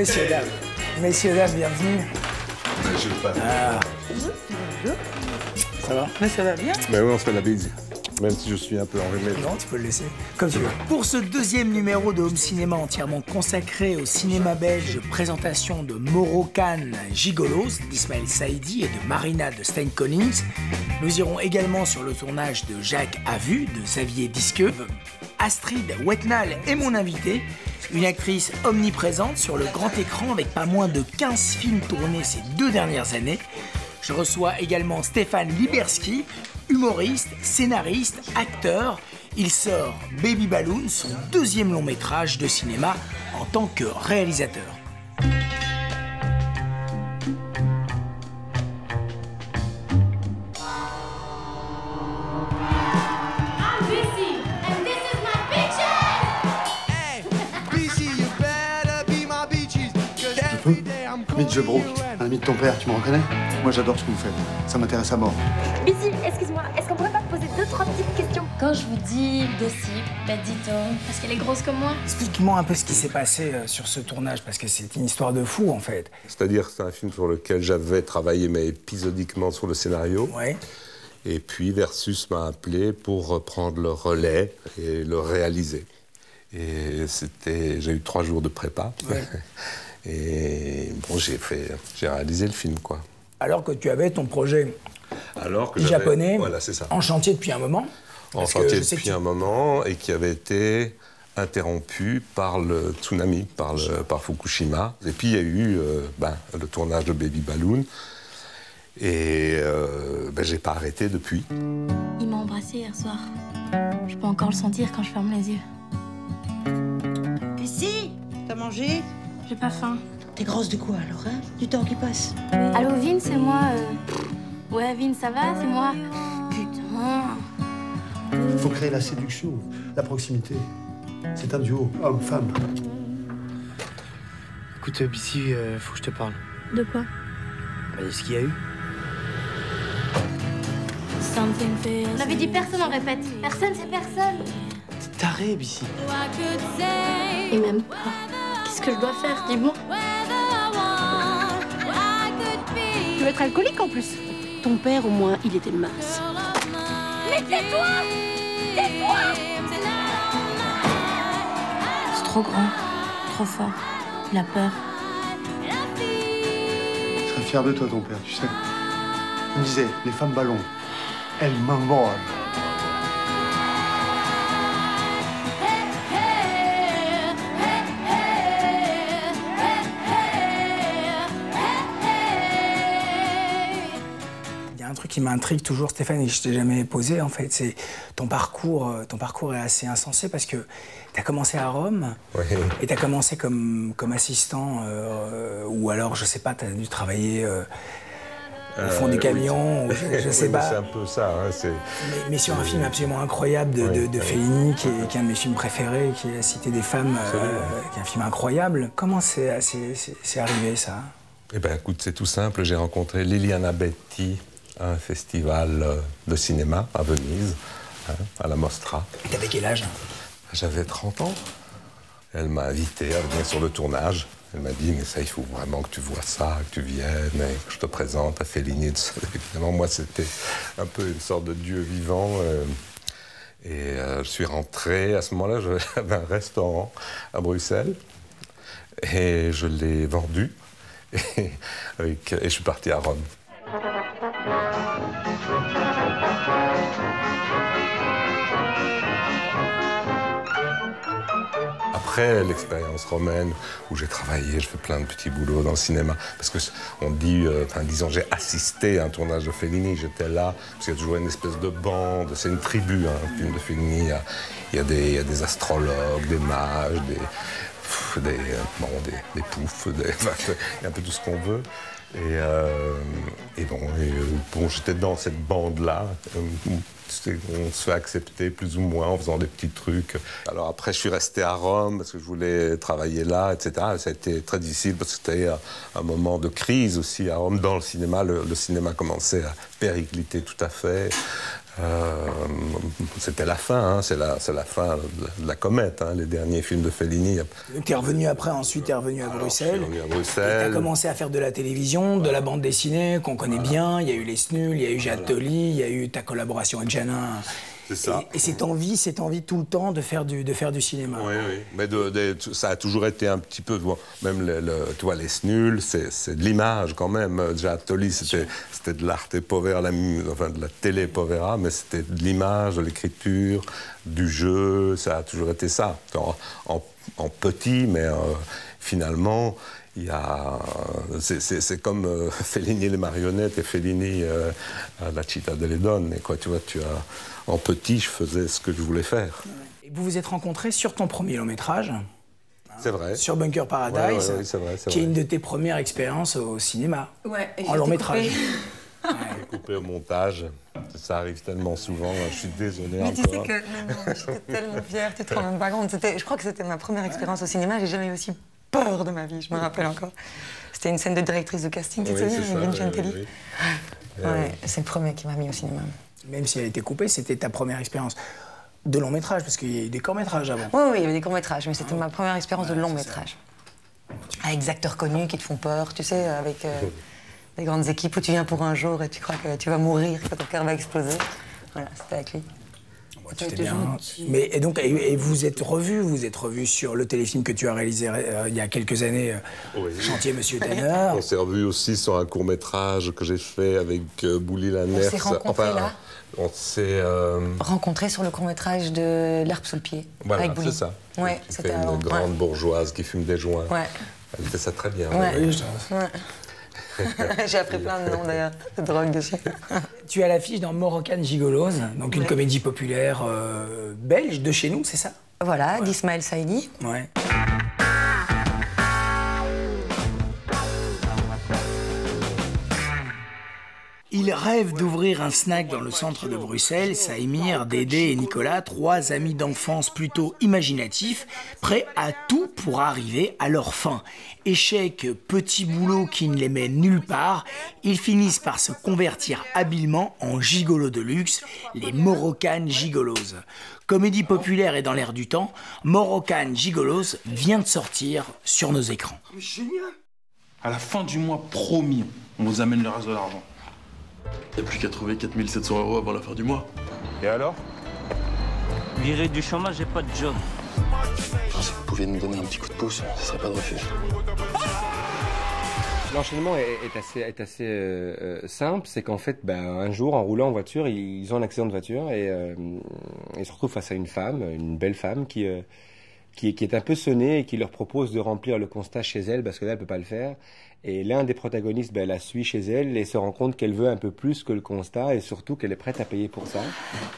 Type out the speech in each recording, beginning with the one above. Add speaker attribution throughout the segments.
Speaker 1: Messieurs, dames, messieurs, dames, bienvenue.
Speaker 2: Je pas.
Speaker 1: Ah. Ça va?
Speaker 3: Mais ça va bien.
Speaker 2: Mais oui, on se fait la bise. Même si je suis un peu enrhumé.
Speaker 1: Non, tu peux le laisser. Comme tu veux. Pour ce deuxième numéro de Home Cinéma entièrement consacré au cinéma belge, présentation de Moroccan Gigolos d'Ismaël Saïdi et de Marina de Stein Collins, nous irons également sur le tournage de Jacques Avu de Xavier Disqueux. Astrid Wetnal est mon invitée, une actrice omniprésente sur le grand écran avec pas moins de 15 films tournés ces deux dernières années. Je reçois également Stéphane Liberski, humoriste, scénariste, acteur. Il sort Baby Balloon, son deuxième long métrage de cinéma en tant que réalisateur.
Speaker 4: Mitch Brook, un ami de ton père, tu me reconnais Moi j'adore ce que vous faites, ça m'intéresse à mort.
Speaker 5: Busy, excuse-moi, est-ce qu'on pourrait pas te poser deux, trois petites questions
Speaker 6: Quand je vous dis Dossi, bah dites parce qu'elle est grosse comme moi.
Speaker 1: Explique-moi un peu ce qui s'est passé euh, sur ce tournage, parce que c'est une histoire de fou en fait.
Speaker 2: C'est-à-dire que c'est un film sur lequel j'avais travaillé, mais épisodiquement sur le scénario.
Speaker 1: Ouais.
Speaker 2: Et puis Versus m'a appelé pour reprendre le relais et le réaliser. Et c'était, j'ai eu trois jours de prépa. Et bon, j'ai fait, j'ai réalisé le film, quoi.
Speaker 1: Alors que tu avais ton projet
Speaker 2: Alors que
Speaker 1: japonais
Speaker 2: Voilà, c'est ça.
Speaker 1: en chantier depuis un moment.
Speaker 2: En chantier depuis un moment et qui avait été interrompu par le tsunami, par, le- par Fukushima. Et puis il y a eu euh, ben, le tournage de Baby Balloon. Et euh, ben, j'ai pas arrêté depuis.
Speaker 6: Il m'a embrassé hier soir. Je peux encore le sentir quand je ferme les yeux.
Speaker 7: Si T'as mangé?
Speaker 6: J'ai pas faim.
Speaker 7: T'es grosse de quoi alors, hein? Du temps qui passe.
Speaker 6: Allô, Vin, c'est moi. euh. Ouais, Vin, ça va? C'est moi. Putain.
Speaker 4: Il faut créer la séduction, la proximité. C'est un duo, homme-femme.
Speaker 3: Écoute, Bissy, euh, faut que je te parle.
Speaker 6: De quoi?
Speaker 3: Bah, ce qu'il y a eu.
Speaker 6: On avait dit personne en répète. Personne, c'est personne.
Speaker 3: T'es taré, Bissy.
Speaker 6: Et même pas. Qu'est-ce que je dois faire Dis-moi.
Speaker 5: Tu veux être alcoolique en plus Ton père, au moins, il était mince.
Speaker 6: Mais tais-toi Tais-toi C'est trop grand, trop fort. Il a peur.
Speaker 4: Je serais fier de toi, ton père, tu sais. Il me disait, les femmes ballons, elles m'emmordent.
Speaker 1: Qui m'intrigue toujours, Stéphane, et que je t'ai jamais posé, en fait, c'est ton parcours. euh, Ton parcours est assez insensé parce que tu as commencé à Rome
Speaker 2: Ouais.
Speaker 1: et tu as commencé comme, comme assistant, euh, ou alors, je sais pas, tu as dû travailler euh, au fond
Speaker 2: Euh,
Speaker 1: du
Speaker 2: oui.
Speaker 1: ou je, je
Speaker 2: Oui,
Speaker 1: sais
Speaker 2: C'est
Speaker 1: pas.
Speaker 2: un peu ça. hein, c'est-
Speaker 1: Mais, mais sur un film absolument incroyable de, de Fellini, qui est, qui est un de mes films préférés, qui est La Cité des Femmes, euh, qui est un film incroyable. Comment c'est c'est- c'est- c'est arrivé, ça?
Speaker 2: Eh ben, écoute, c'est tout simple. J'ai rencontré Liliana Betti un festival euh, de cinéma à Venise, hein, à la Mostra.
Speaker 1: T'avais quel âge
Speaker 2: J'avais 30 ans. Elle m'a invité à venir sur le tournage. Elle m'a dit, mais ça, il faut vraiment que tu vois ça, que tu viennes et que je te présente à Fellini. Évidemment, moi, c'était un peu une sorte de dieu vivant. euh, et euh, je suis rentré. À ce moment-là, j'avais un restaurant à Bruxelles. Et je l'ai vendu. Et, avec- et je suis parti à Rome. L'expérience romaine, où j'ai travaillé, je fais plein de petits boulots dans le cinéma, parce que on dit, euh, enfin disons, j'ai assisté à un tournage de Fellini, j'étais là, parce qu'il y a toujours une espèce de bande, c'est une tribu, hein, un film de Fellini, il y a, des, y a des astrologues, des mages, des, des, euh, bon, des, poufs, il y a un peu tout ce qu'on veut. Et, euh, et bon, j'étais dans cette bande-là, on se fait accepter plus ou moins en faisant des petits trucs. Alors après, je suis resté à Rome parce que je voulais travailler là, etc. Ça a été très difficile parce que c'était un, moment de crise aussi à Rome dans le cinéma. Le, le cinéma commençait à péricliter tout à fait. Euh, c'était la fin, hein, c'est la, la fin de, de la comète. hein, les derniers films de Fellini.
Speaker 1: Donc t'es revenu après, ensuite t'es revenu à Bruxelles.
Speaker 2: Je suis revenu à
Speaker 1: Et T'as
Speaker 2: Bruxelles.
Speaker 1: commencé à faire de la télévision, de la bande dessinée qu'on connaît bien. Il y a eu Les Snuls, il y a eu Jade Tolly, il y a eu ta collaboration avec Janin.
Speaker 2: Ça.
Speaker 1: Et, et cette envie, cette envie tout le temps de faire du, de faire du cinéma.
Speaker 2: Oui, oui. Mais de- de- ça a toujours été un petit peu. même le, le- tu vois, les snuls, c'est de l'image quand même. Déjà, Tolly, c'était de l'arte povera, la, enfin de la télé povera, mais c'était de l'image, de l'écriture, du jeu. Ça a toujours été ça. En, en- en petit, mais euh, finalement. Il y a, c'est- c'est c'est comme euh, Fellini les marionnettes et Fellini euh, à la Città delle Donne. Et quoi, tu vois, tu as, en petit, je faisais ce que je voulais faire.
Speaker 1: Et vous vous êtes rencontrés sur ton premier long métrage,
Speaker 2: C'est vrai.
Speaker 1: sur Bunker Paradise,
Speaker 2: Ouais, ouais, ouais, c'est vrai, c'est
Speaker 1: qui est une de tes premières expériences au cinéma.
Speaker 5: Ouais, et
Speaker 1: En long métrage.
Speaker 5: coupé.
Speaker 2: coupé au montage. Ça arrive tellement souvent. Je suis désolé
Speaker 8: Mais tu sais
Speaker 2: encore.
Speaker 8: que non, non, j'étais tellement fière, tu te rends même pas compte. C'était- Je crois que c'était ma première expérience au cinéma. J'ai jamais eu aussi peur de ma vie, je me rappelle encore. C'était une scène de directrice de casting, tu te souviens,
Speaker 2: c'est
Speaker 8: avec Telly. Ouais, c'est le premier qui m'a mis au cinéma.
Speaker 1: Même si elle a été coupée, c'était ta première expérience de long métrage, parce qu'il y a eu des courts métrages avant.
Speaker 8: Oui, oui, il y avait des courts-métrages, mais c'était ma première expérience de long-métrage. Avec des acteurs connus qui te font peur, tu sais, avec euh, des grandes équipes où tu viens pour un jour et tu crois que tu vas mourir, que ton cœur va exploser. Voilà, c'était avec lui.
Speaker 1: Tu t'es bien. Mais et donc, et, et vous êtes revus, vous êtes revus sur le téléfilm que tu as réalisé euh, il y a quelques années, euh,
Speaker 2: Oui.
Speaker 1: Chantier Monsieur Tanner.
Speaker 2: On s'est revus aussi sur un court métrage que j'ai fait avec euh, Bouli Lanners.
Speaker 8: s'est rencontrés là
Speaker 2: On s'est. euh,
Speaker 8: Rencontré sur le court-métrage de L'herbe sous le pied.
Speaker 2: voilà,
Speaker 8: avec Bouli.
Speaker 2: c'est ça.
Speaker 8: Ouais, c'était
Speaker 2: une
Speaker 8: avant.
Speaker 2: grande
Speaker 8: Ouais.
Speaker 2: bourgeoise qui fume des joints.
Speaker 8: Ouais.
Speaker 2: Elle fait ça très bien.
Speaker 8: Ouais. Ouais. J'ai appris plein de noms d'ailleurs, de drogue dessus.
Speaker 1: Tu as l'affiche dans Moroccan Gigolos, donc une comédie populaire euh, belge de chez nous, c'est ça?
Speaker 8: Voilà, d'Ismaël Saïdi.
Speaker 1: Ouais. Il rêve d'ouvrir un snack dans le centre de Bruxelles. Saïmir, Dédé et Nicolas, trois amis d'enfance plutôt imaginatifs, prêts à tout pour arriver à leur fin. Échec, petit boulot qui ne les mène nulle part, ils finissent par se convertir habilement en gigolos de luxe, les Moroccan Gigolos. Comédie populaire et dans l'air du temps, Moroccan Gigolos vient de sortir sur nos écrans.
Speaker 9: À la fin du mois, promis, on vous amène le reste de l'argent.
Speaker 10: Y'a plus qu'à trouver 4700 euros avant la fin du mois.
Speaker 9: Et alors?
Speaker 3: Viré du chômage et pas de job.
Speaker 10: Si vous pouviez nous donner un petit coup de pouce, ce serait pas de refus.
Speaker 11: L'enchaînement est, est assez, est assez euh, euh, simple, c'est qu'en fait, ben, un jour, en roulant en voiture, ils, ils ont un accident de voiture et euh, ils se retrouvent face à une femme, une belle femme qui, euh, qui, qui est un peu sonnée et qui leur propose de remplir le constat chez elle parce que là, elle peut pas le faire. Et l'un des protagonistes ben, la suit chez elle et se rend compte qu'elle veut un peu plus que le constat et surtout qu'elle est prête à payer pour ça.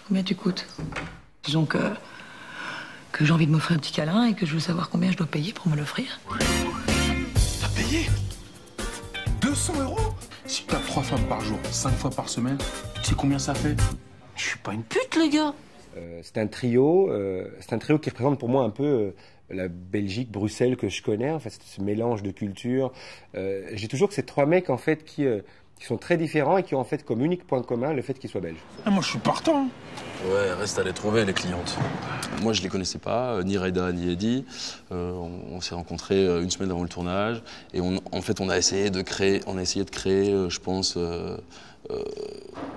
Speaker 12: Combien tu coûtes? Disons que, que j'ai envie de m'offrir un petit câlin et que je veux savoir combien je dois payer pour me l'offrir.
Speaker 9: T'as payé? 200 euros? Si tu tapes 3 femmes par jour, 5 fois par semaine, tu sais combien ça fait? Je suis pas une pute, les gars.
Speaker 11: Euh, c'est un trio, euh, c'est un trio qui représente pour moi un peu euh, la Belgique, Bruxelles que je connais. En fait, ce mélange de cultures. Euh, J'ai toujours que ces trois mecs en fait qui euh, qui sont très différents et qui ont en fait comme unique point commun le fait qu'ils soient belges.
Speaker 9: Ah, Moi, je suis partant.
Speaker 10: Ouais, reste à les trouver, les clientes. Moi, je les connaissais pas, euh, ni Reda, ni Eddy. Euh, on on s'est rencontrés euh, une semaine avant le tournage. Et on, en fait, on a essayé de créer, on a essayé de créer euh, je pense,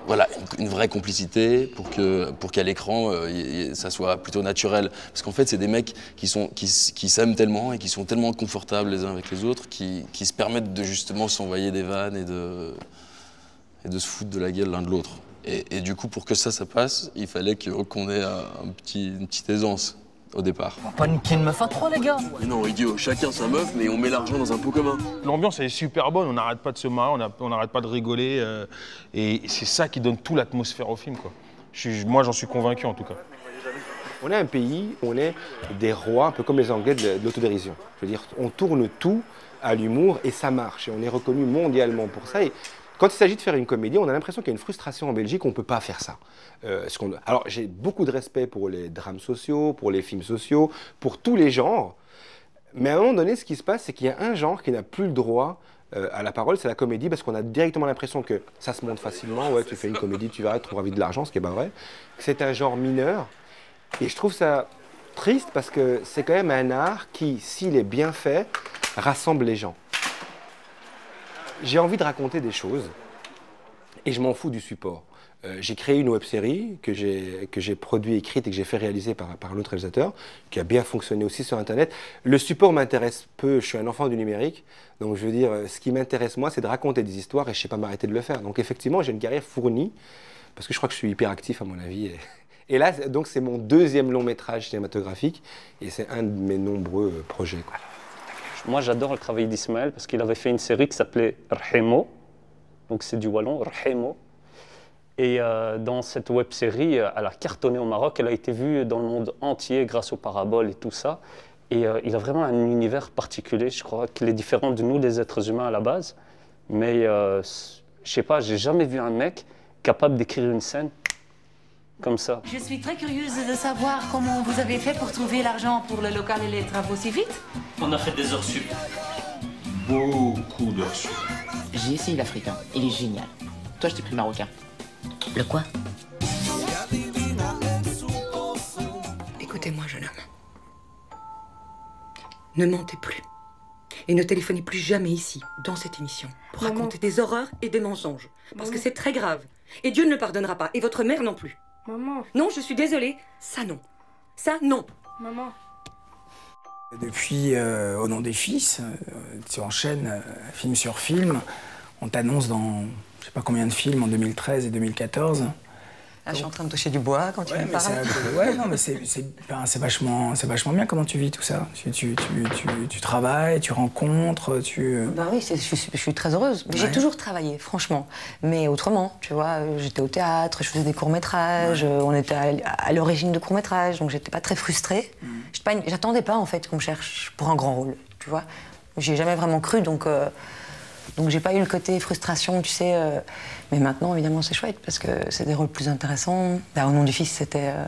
Speaker 10: voilà, une, vraie complicité pour que pour qu'à l'écran, euh, ça soit plutôt naturel. Parce qu'en fait, c'est des mecs qui sont qui, s'aiment tellement et qui sont tellement confortables les uns avec les autres, qui, qui se permettent de justement s'envoyer des vannes et de et de se foutre de la gueule l'un de l'autre. Et, et du coup, pour que ça, ça passe, il fallait qu'on ait un petit, une petite aisance au départ.
Speaker 3: Pas niquer une meuf à trois, les gars.
Speaker 10: Mais non, idiot, chacun sa meuf, mais on met l'argent dans un pot commun.
Speaker 9: L'ambiance elle est super bonne, on n'arrête pas de se marrer, on on n'arrête pas de rigoler. euh, et c'est ça qui donne toute l'atmosphère au film. Quoi. Je moi, j'en suis convaincu en tout cas.
Speaker 11: On est un pays, où on est des rois, un peu comme les Anglais de, de l'autodérision. Je veux dire, on tourne tout à l'humour et ça marche. Et on est reconnu mondialement pour ça. Et, Quand il s'agit de faire une comédie, on a l'impression qu'il y a une frustration en Belgique, on ne peut pas faire ça. Euh, alors j'ai beaucoup de respect pour les drames sociaux, pour les films sociaux, pour tous les genres. Mais à un moment donné, ce qui se passe, c'est qu'il y a un genre qui n'a plus le droit euh, à la parole, c'est la comédie, parce qu'on a directement l'impression que ça se monte facilement. Ouais, tu fais une comédie, tu vas, tu trouveras vite de l'argent, ce qui n'est pas vrai. C'est un genre mineur. Et je trouve ça triste parce que c'est quand même un art qui, s'il est bien fait, rassemble les gens. J'ai envie de raconter des choses et je m'en fous du support. Euh, j'ai créé une web série que j'ai que j'ai produit, écrite et que j'ai fait réaliser par, par l'autre réalisateur, qui a bien fonctionné aussi sur Internet. Le support m'intéresse peu, je suis un enfant du numérique, donc je veux dire, euh, ce qui m'intéresse moi, c'est de raconter des histoires et je ne sais pas m'arrêter de le faire. Donc effectivement, j'ai une carrière fournie, parce que je crois que je suis hyper actif à mon avis. Et, là, donc c'est mon deuxième long métrage cinématographique et c'est un de mes nombreux euh, projets.
Speaker 13: Moi, j'adore le travail d'Ismaël parce qu'il avait fait une série qui s'appelait Rhemo. Donc, c'est du wallon, Rhemo. Et euh, dans cette web série, euh, elle a cartonné au Maroc. Elle a été vue dans le monde entier grâce aux paraboles et tout ça. Et euh, il a vraiment un univers particulier. Je crois qu'il est différent de nous, les êtres humains, à la base. Mais euh, je sais pas, j'ai jamais vu un mec capable d'écrire une scène comme ça.
Speaker 14: Je suis très curieuse de savoir comment vous avez fait pour trouver l'argent pour le local et les travaux si vite.
Speaker 3: On a fait des heures sup.
Speaker 15: Beaucoup d'heures sup.
Speaker 16: J'ai essayé l'africain, il est génial. Toi, je t'ai pris le marocain. Le quoi?
Speaker 12: Écoutez-moi, jeune homme. Ne mentez plus. Et ne téléphonez plus jamais ici, dans cette émission, pour
Speaker 5: Maman.
Speaker 12: raconter des horreurs et des mensonges. Parce que c'est très grave. Et Dieu ne le pardonnera pas. Et votre mère non plus.
Speaker 5: Maman.
Speaker 12: Non, je suis désolée. Ça non. Ça non.
Speaker 5: Maman.
Speaker 1: Depuis euh, Au nom des fils, euh, tu enchaînes euh, film sur film. On t'annonce dans je sais pas combien de films en 2013 et 2014.
Speaker 8: Là, je suis en train de toucher du bois quand tu
Speaker 1: Ouais,
Speaker 8: me parles.
Speaker 1: ouais, non, mais c'est c'est vachement, vachement bien. Comment tu vis tout ça tu, tu, tu, tu, tu travailles, tu rencontres, tu.
Speaker 8: Bah oui, je, suis- je suis très heureuse. J'ai toujours travaillé, franchement. Mais autrement, tu vois, j'étais au théâtre, je faisais des courts-métrages, on était à, à l'origine de courts-métrages, donc j'étais pas très frustrée.
Speaker 1: Mm.
Speaker 8: J'attendais pas, en fait, qu'on me cherche pour un grand rôle, tu vois. J'y ai jamais vraiment cru, donc, euh, donc j'ai pas eu le côté frustration, tu sais. euh, mais maintenant, évidemment, c'est chouette, parce que c'est des rôles plus intéressants. Bah, au nom du fils, c'était... euh,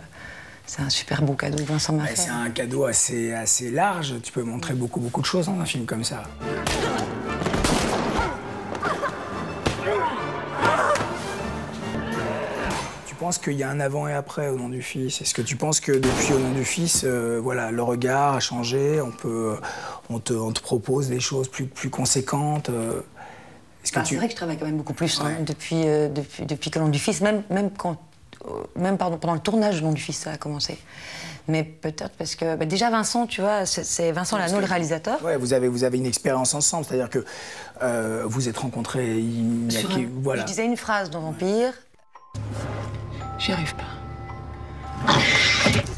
Speaker 8: c'est un super beau cadeau que Vincent m'a
Speaker 1: Ouais,
Speaker 8: fait.
Speaker 1: c'est un cadeau assez, assez large. Tu peux montrer beaucoup, beaucoup de choses dans un film comme ça. Tu penses qu'il y a un avant et après au nom du fils? Est-ce que tu penses que depuis au nom du fils, euh, voilà, le regard a changé? On peut, on te, on te propose des choses plus, plus conséquentes euh, Est-ce que
Speaker 8: Bah,
Speaker 1: tu
Speaker 8: C'est vrai que je travaille quand même beaucoup plus hein, depuis, euh, depuis, depuis que Nom du Fils, même, même, quand, euh, même pardon, pendant le tournage du Fils, ça a commencé. Mais peut-être parce que. bah, déjà, Vincent, tu vois, c'est- Vincent Lano, le réalisateur.
Speaker 1: Ouais, vous avez, vous avez une expérience ensemble, c'est-à-dire que euh, vous êtes rencontrés il y a
Speaker 8: Sur
Speaker 1: qui-
Speaker 8: un-
Speaker 1: voilà.
Speaker 8: Je disais une phrase dans Vampire.
Speaker 12: J'y arrive pas.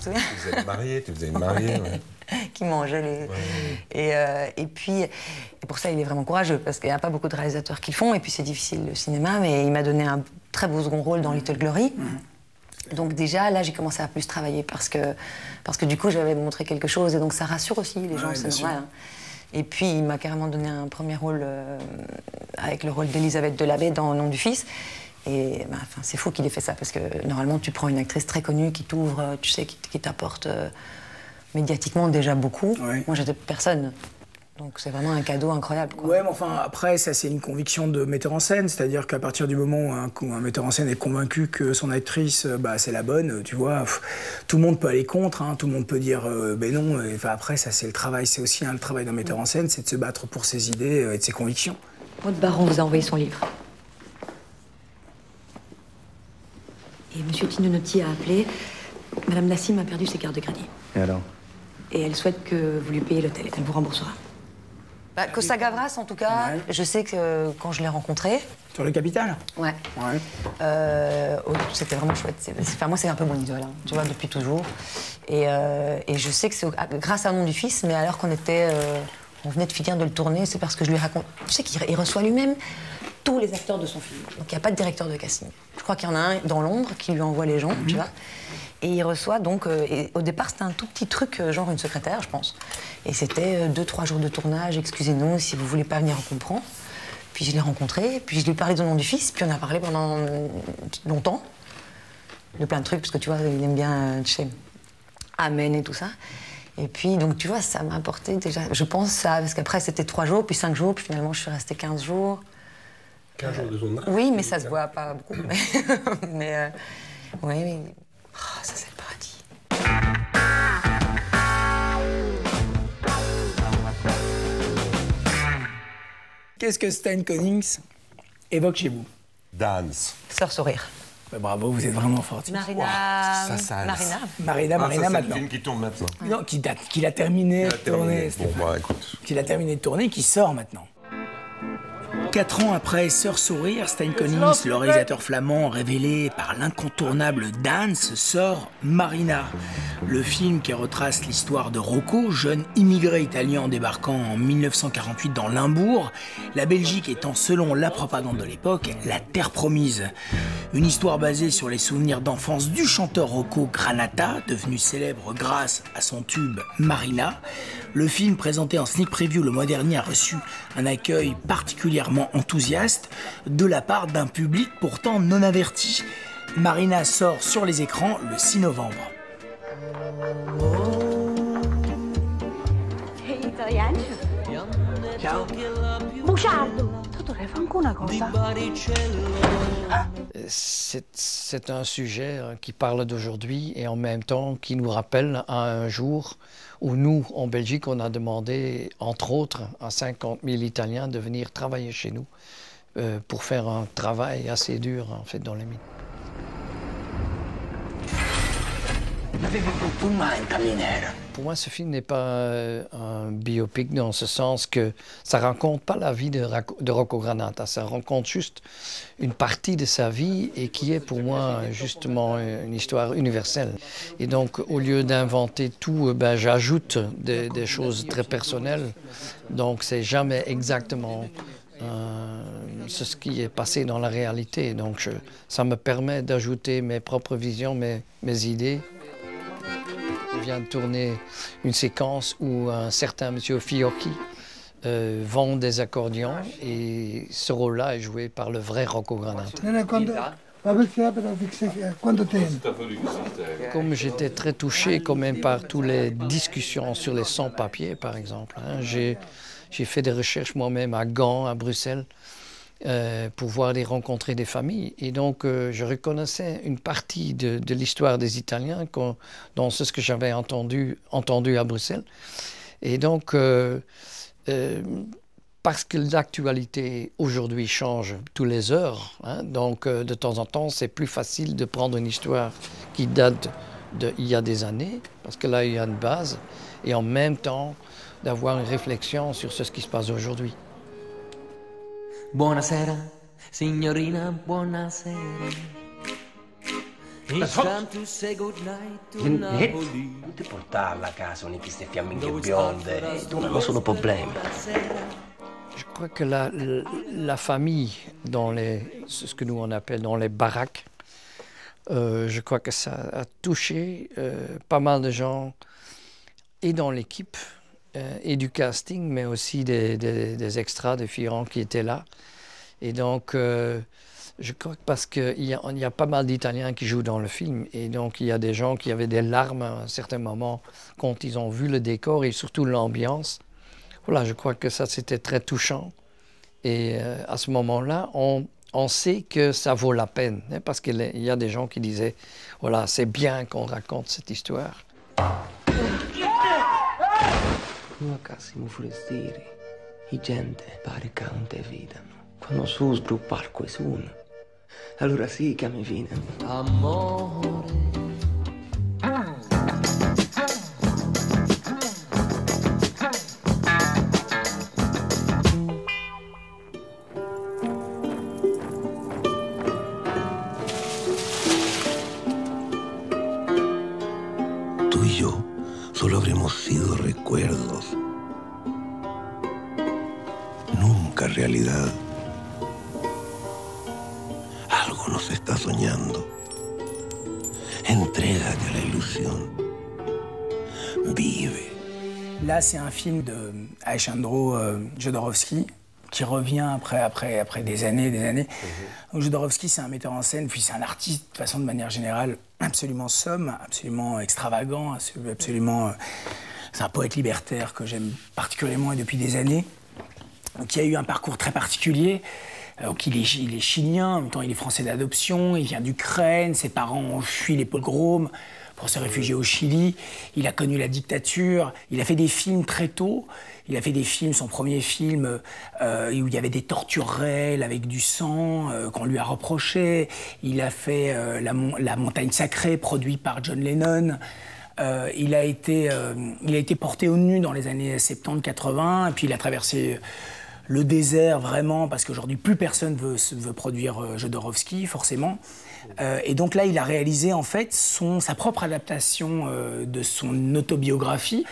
Speaker 2: Vous êtes mariés, tu faisais une mariée. ouais.
Speaker 8: qui mangeait les. Et, euh, et puis, et pour ça, il est vraiment courageux, parce qu'il n'y a pas beaucoup de réalisateurs qui le font, et puis c'est difficile le cinéma, mais il m'a donné un très beau second rôle dans Little Glory. Donc déjà, là, j'ai commencé à plus travailler, parce que, parce que du coup, j'avais montré quelque chose, et donc ça rassure aussi les gens,
Speaker 1: Ouais,
Speaker 8: c'est normal. hein. Et puis, il m'a carrément donné un premier rôle euh, avec le rôle d'Elisabeth Delabé dans Au nom du fils. Et ben, enfin, c'est fou qu'il ait fait ça, parce que normalement, tu prends une actrice très connue qui t'ouvre, tu sais, qui, qui t'apporte euh, médiatiquement déjà beaucoup. Moi, j'étais personne. Donc, c'est vraiment un cadeau incroyable. Quoi.
Speaker 1: Ouais, mais enfin, après, ça, c'est une conviction de metteur en scène. C'est-à-dire qu'à partir du moment où un, où un metteur en scène est convaincu que son actrice, euh, bah, c'est la bonne, tu vois, pff, tout le monde peut aller contre, hein, tout le monde peut dire, euh, ben non. Et, enfin, après, ça, c'est le travail. C'est aussi hein, le travail d'un metteur en scène, c'est de se battre pour ses idées euh, et de ses convictions.
Speaker 12: Maud Baron vous a envoyé son livre. Et Monsieur Tinonotti a appelé. Madame Nassim a perdu ses cartes de crédit.
Speaker 17: Et alors?
Speaker 12: Et elle souhaite que vous lui payiez l'hôtel. Elle vous remboursera.
Speaker 8: Bah, Costa Gavras, en tout cas, je sais que euh, quand je l'ai rencontré.
Speaker 1: Sur le capital
Speaker 8: Ouais.
Speaker 1: Ouais.
Speaker 8: Euh, oh, c'était vraiment chouette. Enfin, moi, c'est un peu mon idole, hein, tu vois, depuis toujours. Et, euh, et je sais que c'est au- grâce à Nom du Fils, mais alors qu'on était. euh, on venait de finir de le tourner, c'est parce que je lui raconte. Tu sais qu'il il reçoit lui-même tous les acteurs de son film. Donc il n'y a pas de directeur de casting. Je crois qu'il y en a un dans Londres qui lui envoie les gens, tu vois. Et il reçoit donc. euh, et au départ, c'était un tout petit truc, euh, genre une secrétaire, je pense. Et c'était euh, deux, trois jours de tournage. Excusez-nous, si vous voulez pas venir, on comprend. Puis je l'ai rencontré, puis je lui ai parlé du nom du fils, puis on a parlé pendant longtemps de plein de trucs, parce que tu vois, il aime bien, tu sais, Amen et tout ça. Et puis, donc, tu vois, ça m'a apporté déjà, je pense ça, parce qu'après, c'était trois jours, puis cinq jours, puis finalement, je suis restée 15 jours.
Speaker 2: 15 jours de zone
Speaker 8: Oui, mais ça se voit pas beaucoup. Mais, mais euh, oui, oui.
Speaker 1: Qu'est-ce que Stan Connings évoque chez vous
Speaker 2: Dance.
Speaker 8: Sœur sourire.
Speaker 1: Bah, bravo, vous êtes vraiment fort.
Speaker 8: Marina.
Speaker 2: ça, ça-
Speaker 8: Marina.
Speaker 1: Marina,
Speaker 2: Ah, ça,
Speaker 1: Marina
Speaker 2: c'est le
Speaker 1: maintenant.
Speaker 2: film qui tourne maintenant.
Speaker 1: Non, qui date, qu'il a terminé de tourner.
Speaker 2: Bon, bah écoute.
Speaker 1: Qu'il a terminé de tourner, qui sort maintenant. Quatre ans après Sœur Sourire, Stan Connings, le réalisateur flamand révélé par l'incontournable Dance, sort Marina. Le film qui retrace l'histoire de Rocco, jeune immigré italien débarquant en 1948 dans Limbourg, la Belgique étant selon la propagande de l'époque la terre promise. Une histoire basée sur les souvenirs d'enfance du chanteur Rocco Granata, devenu célèbre grâce à son tube Marina. Le film présenté en sneak preview le mois dernier a reçu un accueil particulièrement enthousiaste de la part d'un public pourtant non averti. Marina sort sur les écrans le 6 novembre.
Speaker 5: Ciao. Una cosa.
Speaker 17: C'est c'est un sujet euh, qui parle d'aujourd'hui et en même temps qui nous rappelle à un jour où nous, en Belgique, on a demandé, entre autres, à 50 000 Italiens de venir travailler chez nous euh, pour faire un travail assez dur, en fait, dans les mines. Pour moi, ce film n'est pas euh, un biopic dans ce sens que ça raconte pas la vie de, Rocco Granata, ça raconte juste une partie de sa vie et qui est pour moi justement une histoire universelle. Et donc, au lieu d'inventer tout, euh, ben, j'ajoute des, choses très personnelles. Donc, c'est jamais exactement euh, ce qui est passé dans la réalité. Donc, ça me permet d'ajouter mes propres visions, mes idées. On vient de tourner une séquence où un certain monsieur Fiocchi euh, vend des accordions et ce rôle-là est joué par le vrai Rocco Granata.
Speaker 18: Quanto tempo?
Speaker 17: Comme j'étais très touché quand même par toutes les discussions sur les sans-papiers, par exemple, hein, j'ai j'ai fait des recherches moi-même à Gand, à Bruxelles, euh, pour voir et rencontrer des familles. Et donc, euh, je reconnaissais une partie de, l'histoire des Italiens dans ce que j'avais entendu, entendu à Bruxelles. Et donc, euh, euh, parce que l'actualité aujourd'hui change tous les heures, hein, donc de temps en temps, c'est plus facile de prendre une histoire qui date d'il y a des années, parce que là, il y a une base, et en même temps, d'avoir une réflexion sur ce qui se passe aujourd'hui.
Speaker 19: Buonasera, signorina, buonasera. Ich come to say goodnight to Napoli.
Speaker 20: Non ti portarla a casa con queste fiamminghe bionde, tu non ho solo problemi?
Speaker 17: Je crois que la, la- la famille, dans les, ce que nous on appelle dans les baraques, euh, je crois que ça a touché euh, pas mal de gens, et dans l'équipe, euh, et du casting, mais aussi des, extras, des figurants qui étaient là. Et donc, euh, je crois que parce qu'il y, y a pas mal d'Italiens qui jouent dans le film, et donc il y a des gens qui avaient des larmes à un certain moment quand ils ont vu le décor et surtout l'ambiance. Voilà, je crois que ça c'était très touchant. Et euh, à ce moment-là, on, on sait que ça vaut la peine, hein, parce qu'il y a des gens qui disaient, voilà, c'est bien qu'on raconte cette histoire.
Speaker 19: Koga siamo forestieri. I gente pare cante vedano. Quando su sbruppar quei sun. Allora sì che mi viene. Amore.
Speaker 20: Realidad. Algo nos está soñando. Entrégate a la ilusión. Vive.
Speaker 1: Là, c'est un film de Alejandro euh, Jodorowsky, qui revient après, après, après des années et des années. Donc Jodorowsky, c'est un metteur en scène, puis c'est un artiste, de façon de manière générale, absolument somme, absolument extravagant, absolument... euh, c'est un poète libertaire que j'aime particulièrement et depuis des années, qui a eu un parcours très particulier. Euh, Donc il est, il est chilien, en même temps il est français d'adoption, il vient d'Ukraine, ses parents ont fui les pogroms pour se réfugier au Chili. Il a connu la dictature, il a fait des films très tôt. Il a fait des films, son premier film euh, où il y avait des tortures réelles avec du sang euh, qu'on lui a reproché. Il a fait euh, la, Mon- La Montagne Sacrée, produit par John Lennon. Euh, il, a été, euh, il a été porté au nu dans les années 70-80, et puis il a traversé le désert vraiment, parce qu'aujourd'hui plus personne veut, veut produire euh, Jodorowsky, forcément. Euh, et donc là, il a réalisé en fait son, sa propre adaptation euh, de son autobiographie.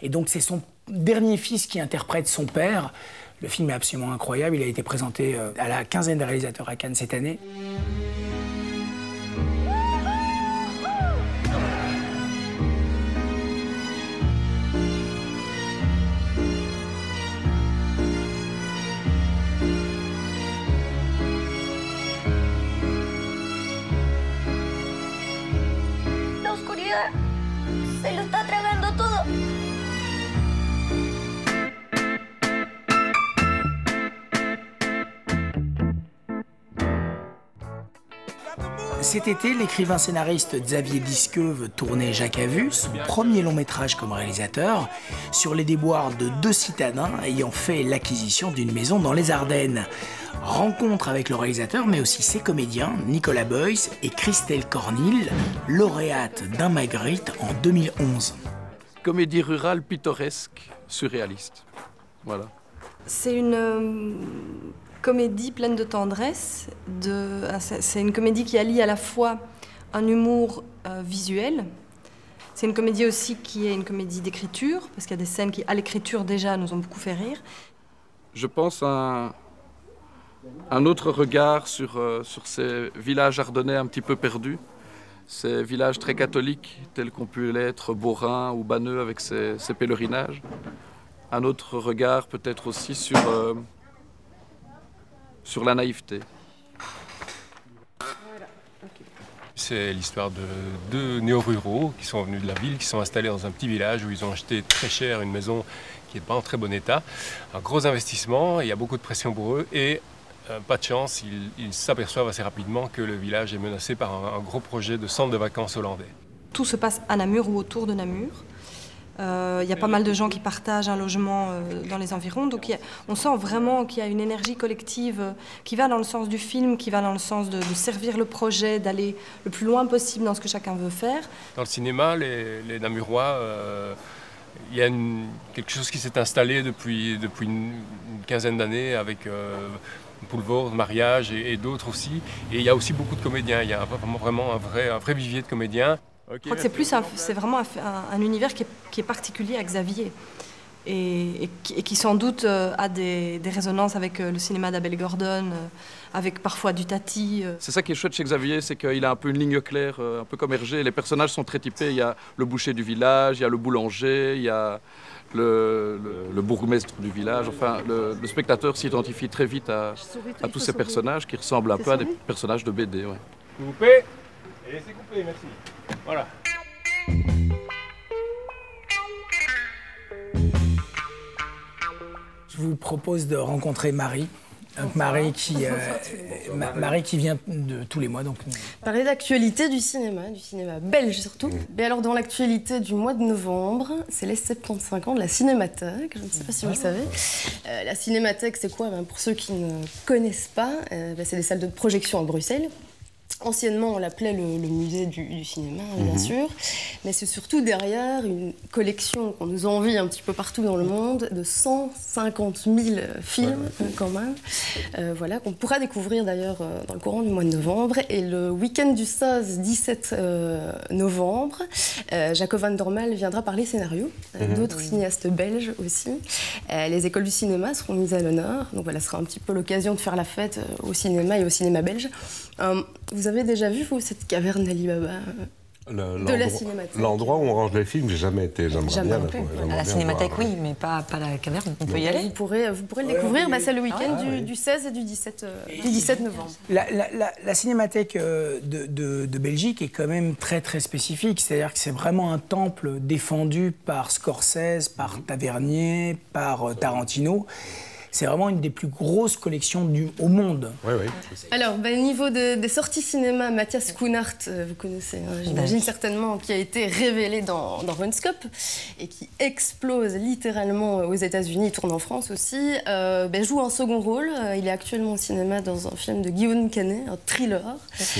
Speaker 1: Et donc c'est son dernier fils qui interprète son père. Le film est absolument incroyable. Il a été présenté à la quinzaine des réalisateurs à Cannes cette année. Cet été, l'écrivain scénariste Xavier Disqueux veut tourner Jacques a vu, son premier long métrage comme réalisateur, sur les déboires de deux citadins ayant fait l'acquisition d'une maison dans les Ardennes. Rencontre avec le réalisateur, mais aussi ses comédiens, Nicolas Boyce et Christelle Cornil, lauréate d'un Magritte en 2011.
Speaker 21: Comédie rurale pittoresque, surréaliste. Voilà.
Speaker 22: C'est une euh, comédie pleine de tendresse. Ah, c'est une comédie qui allie à la fois un humour euh, visuel. C'est une comédie aussi qui est une comédie d'écriture, parce qu'il y a des scènes qui, à l'écriture déjà, nous ont beaucoup fait rire.
Speaker 21: Je pense à un, autre regard sur, euh, sur ces villages ardennais un petit peu perdus. Ces villages très catholiques, tels qu'ont pu l'être Borin ou Banneux avec ses, ses pèlerinages. Un autre regard peut-être aussi sur, euh, sur la naïveté.
Speaker 23: C'est l'histoire de deux néo-ruraux qui sont venus de la ville, qui sont installés dans un petit village où ils ont acheté très cher une maison qui n'est pas en très bon état. Un gros investissement, il y a beaucoup de pression pour eux et euh, pas de chance, ils s'aperçoivent assez rapidement que le village est menacé par un, un gros projet de centre de vacances hollandais.
Speaker 22: Tout se passe à Namur ou autour de Namur. Euh, Il y a pas mal de gens qui partagent un logement euh, dans les environs. Donc on sent vraiment qu'il y a une énergie collective euh, qui va dans le sens du film, qui va dans le sens de, servir le projet, d'aller le plus loin possible dans ce que chacun veut faire.
Speaker 23: Dans le cinéma, les, Namurois, il y a quelque chose qui s'est installé depuis, une, quinzaine d'années avec euh, Mariage et, d'autres aussi. Et il y a aussi beaucoup de comédiens. Il y a vraiment, vraiment un, vrai, un vrai vivier de comédiens.
Speaker 22: Je crois que c'est plus, un- c'est vraiment un, un- un univers qui est, qui est particulier à Xavier. Et, et qui, et qui sans doute euh, a des, des résonances avec euh, le cinéma d'Abel Gordon, euh, avec parfois du Tati. euh.
Speaker 21: C'est ça qui est chouette chez Xavier, c'est qu'il a un peu une ligne claire, euh, un peu comme Hergé. Les personnages sont très typés. Il y a le boucher du village, il y a le boulanger, il y a le, le- le bourgmestre du village. Enfin, le, le spectateur s'identifie très vite à, à tous ces personnages qui ressemblent un peu à des personnages de BD. ouais.
Speaker 23: Coupé Et c'est coupé, merci. Voilà.
Speaker 1: Je vous propose de rencontrer Marie. Donc Marie qui, euh, Ma- Marie qui vient de tous les mois. Donc,
Speaker 24: Parler d'actualité du cinéma, du cinéma belge surtout. Mais alors dans l'actualité du mois de novembre, c'est les 75 ans de la Cinémathèque. Je ne sais pas si vous le savez. Euh, la Cinémathèque, c'est quoi? Ben, Pour ceux qui ne connaissent pas, euh, ben, c'est des salles de projection à Bruxelles. Anciennement, on l'appelait le, le musée du, du cinéma, hein, bien
Speaker 25: Mhm.
Speaker 24: sûr. Mais c'est surtout derrière une collection qu'on nous envie un petit peu partout dans le monde de 150 000 films, euh, quand même. Euh, voilà, qu'on pourra découvrir d'ailleurs euh, dans le courant du mois de novembre. Et le week-end du 16-17 euh, novembre, euh, Jacob Van Dormel viendra parler scénario.
Speaker 25: Mhm.
Speaker 24: D'autres cinéastes belges aussi. Euh, les écoles du cinéma seront mises à l'honneur. Donc voilà, ce sera un petit peu l'occasion de faire la fête au cinéma et au cinéma belge. Vous avez déjà vu, vous, cette caverne d'Ali Baba euh,
Speaker 2: Le-
Speaker 24: de la cinémathèque.
Speaker 2: L'endroit où on range les films, j'ai jamais été. J'aimerais
Speaker 8: Jamais
Speaker 2: bien.
Speaker 8: non plus.
Speaker 2: j'aimerais
Speaker 8: À la cinémathèque,
Speaker 2: voir.
Speaker 8: oui, mais pas, pas la caverne. On peut y aller
Speaker 24: Vous pourrez, vous pourrez le
Speaker 1: Ouais,
Speaker 24: découvrir,
Speaker 1: oui.
Speaker 24: bah, c'est le week-end
Speaker 1: Ah,
Speaker 24: du,
Speaker 1: oui.
Speaker 24: du 16 et du 17, euh, du 17 novembre.
Speaker 1: La, la- la- la cinémathèque euh, de, de- de Belgique est quand même très très spécifique, c'est-à-dire que c'est vraiment un temple défendu par Scorsese, par Tavernier, par Tarantino. C'est vraiment une des plus grosses collections du, au monde.
Speaker 2: Oui, oui.
Speaker 24: Alors, bah, au niveau de- des sorties cinéma, Mathias Kuhnart, euh, vous connaissez, hein, j'imagine
Speaker 8: oui.
Speaker 24: certainement, qui a été révélé dans, dans Runscope et qui explose littéralement aux États-Unis, il tourne en France aussi, euh, bah, joue un second rôle. Euh, il est actuellement au cinéma dans un film de Guillaume Canet, un thriller.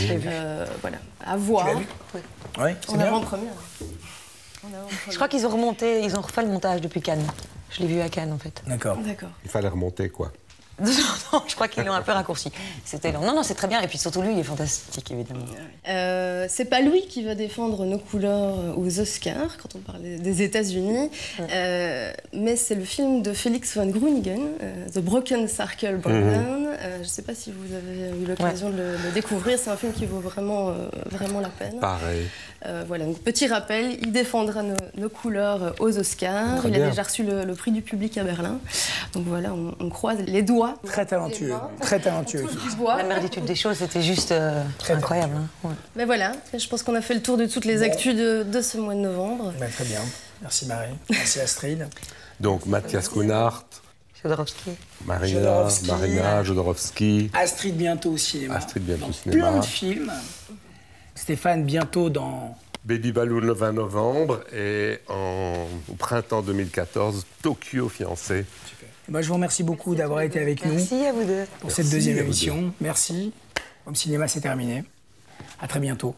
Speaker 24: Euh, voilà, à voir.
Speaker 1: Tu l'as vu Oui, c'est
Speaker 24: En
Speaker 1: bien.
Speaker 24: avant-première.
Speaker 8: Je crois qu'ils ont remonté, ils ont refait le montage depuis Cannes. Je l'ai vu à Cannes en fait.
Speaker 1: D'accord.
Speaker 24: D'accord.
Speaker 2: Il fallait remonter, quoi.
Speaker 8: Non, non, je crois qu'ils l'ont un peu raccourci. C'était long. Non, non, c'est très bien. Et puis surtout lui, il est fantastique évidemment.
Speaker 24: Euh, c'est pas lui qui va défendre nos couleurs aux Oscars, quand on parle des États-Unis, euh, mais c'est le film de Félix van Groeningen, euh, The Broken Circle Breakdown. Euh, je sais pas si vous avez eu l'occasion de le, découvrir, c'est un film qui vaut vraiment, euh, vraiment la peine.
Speaker 2: Pareil.
Speaker 24: Euh, voilà, donc petit rappel, il défendra nos, nos couleurs euh, aux Oscars.
Speaker 2: Très
Speaker 24: il a déjà reçu le, le prix du public à Berlin. Donc voilà, on, on croise les doigts.
Speaker 1: Très talentueux, très talentueux.
Speaker 8: La merditude des choses, c'était juste euh, incroyable. hein. Ouais.
Speaker 24: Mais voilà, je pense qu'on a fait le tour de toutes les actus de, de ce mois de novembre.
Speaker 1: Ben, très bien. Merci Marie. Merci Astrid.
Speaker 2: Donc, Mathias Kuhnart,
Speaker 8: Jodorowsky.
Speaker 2: Marina,
Speaker 1: Jodorowsky.
Speaker 2: Marina, Jodorowsky,
Speaker 1: Astrid bientôt au cinéma.
Speaker 2: Astrid bientôt au
Speaker 1: Plein
Speaker 2: cinéma.
Speaker 1: de films. Stéphane bientôt dans
Speaker 2: Baby Balloon le 20 novembre et en, au printemps 2014, Tokyo fiancé.
Speaker 1: Moi, je vous remercie beaucoup d'avoir été avec nous
Speaker 8: Merci à vous deux.
Speaker 1: pour cette deuxième émission. Merci. Home Cinéma, c'est terminé. À très bientôt.